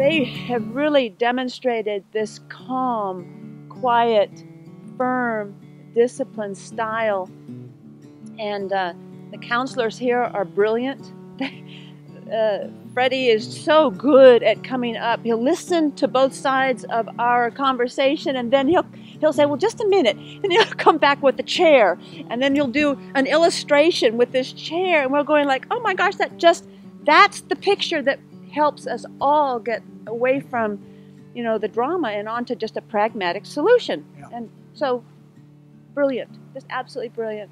they have really demonstrated this calm, quiet, firm, disciplined style. And uh, the counselors here are brilliant. uh, Freddie is so good at coming up. He'll listen to both sides of our conversation and then he'll he'll say, Well, just a minute. And he'll come back with the chair. And then he'll do an illustration with this chair. And we're going like, oh my gosh, that just that's the picture that helps us all get away from, you know, the drama and onto just a pragmatic solution. Yeah. And so brilliant. Just absolutely brilliant.